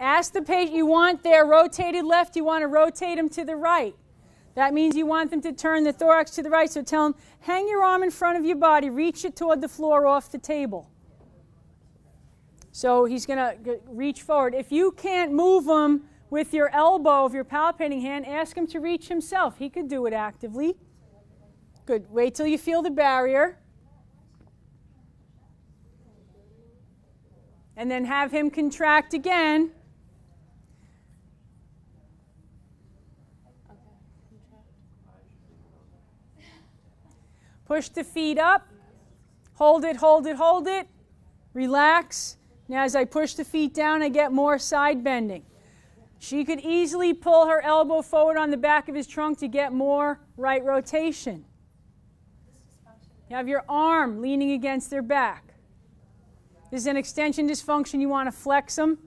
Ask the patient you want their rotated left, you want to rotate them to the right. That means you want them to turn the thorax to the right. So tell them, hang your arm in front of your body, reach it toward the floor off the table. So he's going to reach forward. If you can't move him with your elbow of your palpating hand, ask him to reach himself. He could do it actively. Good. Wait till you feel the barrier. And then have him contract again. Push the feet up. Hold it, hold it, hold it. Relax. Now, as I push the feet down, I get more side bending. She could easily pull her elbow forward on the back of his trunk to get more right rotation. You have your arm leaning against their back. This is an extension dysfunction. You want to flex them.